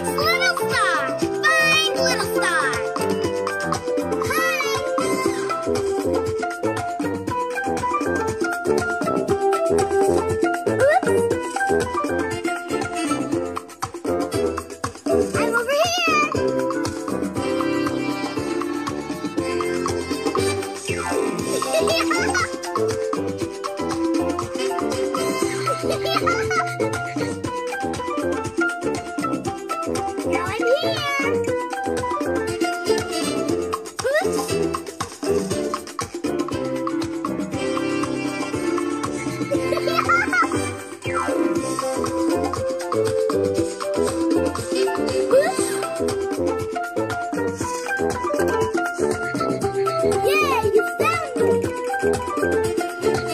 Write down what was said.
It's Little Star! Find Little Star! Hi! I'm over Yay, you found me!